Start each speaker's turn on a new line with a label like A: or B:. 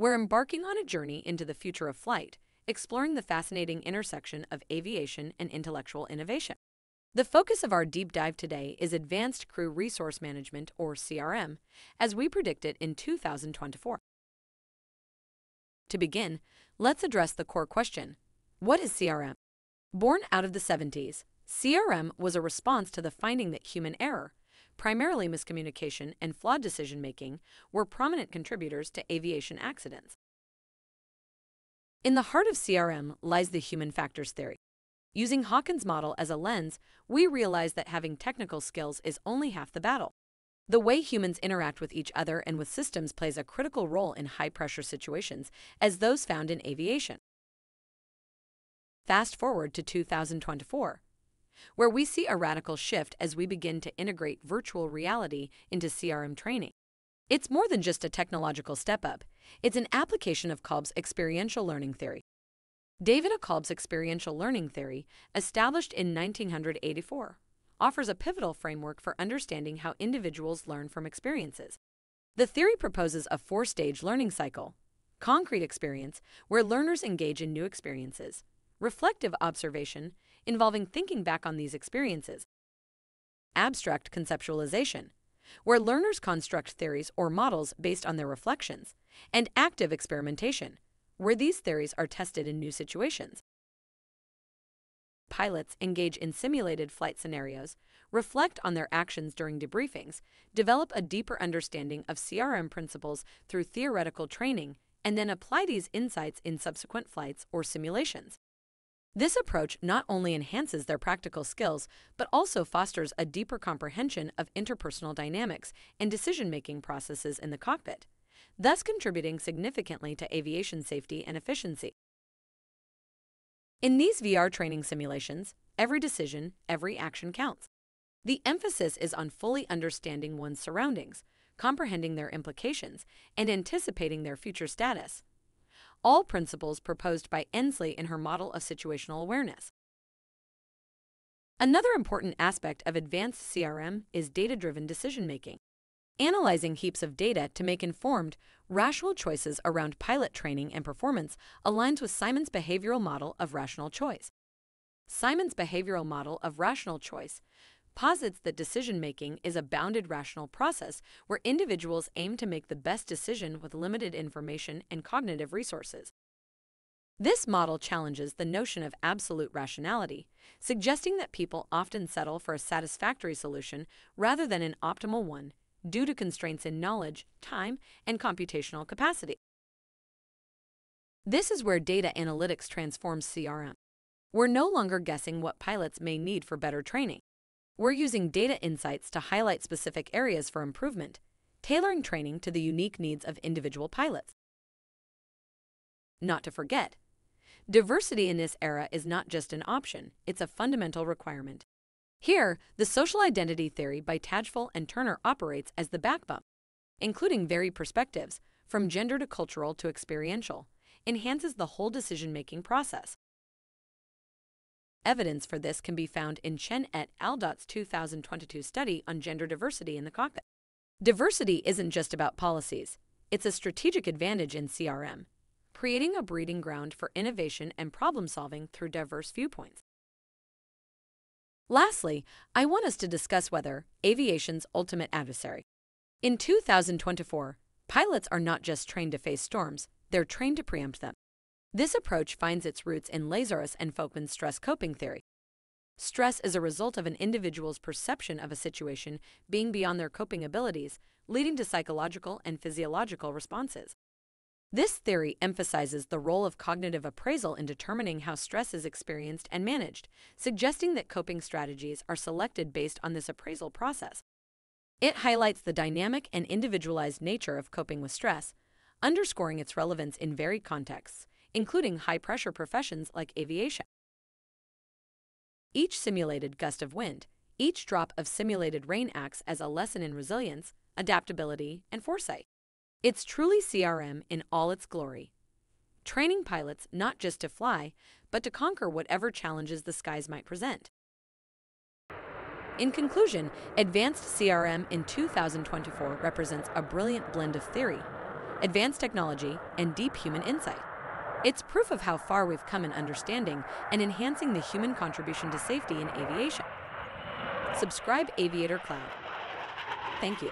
A: We're embarking on a journey into the future of flight, exploring the fascinating intersection of aviation and intellectual innovation. The focus of our deep dive today is Advanced Crew Resource Management, or CRM, as we predicted in 2024. To begin, let's address the core question What is CRM? Born out of the 70s, CRM was a response to the finding that human error, primarily miscommunication and flawed decision making, were prominent contributors to aviation accidents. In the heart of CRM lies the human factors theory. Using Hawkins' model as a lens, we realize that having technical skills is only half the battle. The way humans interact with each other and with systems plays a critical role in high pressure situations, as those found in aviation. Fast forward to 2024, where we see a radical shift as we begin to integrate virtual reality into CRM training. It's more than just a technological step up, it's an application of Kolb's experiential learning theory. David A. Kolb's experiential learning theory, established in 1984, offers a pivotal framework for understanding how individuals learn from experiences. The theory proposes a four stage learning cycle concrete experience, where learners engage in new experiences, reflective observation, involving thinking back on these experiences, abstract conceptualization, where learners construct theories or models based on their reflections, and active experimentation, where these theories are tested in new situations. Pilots engage in simulated flight scenarios, reflect on their actions during debriefings, develop a deeper understanding of CRM principles through theoretical training, and then apply these insights in subsequent flights or simulations. This approach not only enhances their practical skills, but also fosters a deeper comprehension of interpersonal dynamics and decision making processes in the cockpit thus contributing significantly to aviation safety and efficiency. In these VR training simulations, every decision, every action counts. The emphasis is on fully understanding one's surroundings, comprehending their implications, and anticipating their future status. All principles proposed by Endsley in her model of situational awareness. Another important aspect of advanced CRM is data driven decision making analyzing heaps of data to make informed, rational choices around pilot training and performance aligns with Simon's behavioral model of rational choice. Simon's behavioral model of rational choice posits that decision making is a bounded rational process where individuals aim to make the best decision with limited information and cognitive resources. This model challenges the notion of absolute rationality, suggesting that people often settle for a satisfactory solution rather than an optimal one due to constraints in knowledge, time, and computational capacity. This is where data analytics transforms CRM. We're no longer guessing what pilots may need for better training. We're using data insights to highlight specific areas for improvement, tailoring training to the unique needs of individual pilots. Not to forget, diversity in this era is not just an option, it's a fundamental requirement. Here, the social identity theory by Tajfel and Turner operates as the backbone, including varied perspectives, from gender to cultural to experiential, enhances the whole decision making process. Evidence for this can be found in Chen et al.'s 2022 study on gender diversity in the cockpit. Diversity isn't just about policies, it's a strategic advantage in CRM, creating a breeding ground for innovation and problem solving through diverse viewpoints. Lastly, I want us to discuss weather aviation's ultimate adversary. In 2024, pilots are not just trained to face storms, they're trained to preempt them. This approach finds its roots in Lazarus and Folkman's stress coping theory. Stress is a result of an individual's perception of a situation being beyond their coping abilities, leading to psychological and physiological responses. This theory emphasizes the role of cognitive appraisal in determining how stress is experienced and managed, suggesting that coping strategies are selected based on this appraisal process. It highlights the dynamic and individualized nature of coping with stress, underscoring its relevance in varied contexts, including high pressure professions like aviation. Each simulated gust of wind, each drop of simulated rain acts as a lesson in resilience, adaptability, and foresight. It's truly CRM in all its glory. Training pilots not just to fly, but to conquer whatever challenges the skies might present. In conclusion, advanced CRM in 2024 represents a brilliant blend of theory, advanced technology, and deep human insight. It's proof of how far we've come in understanding and enhancing the human contribution to safety in aviation. Subscribe Aviator Cloud. Thank you.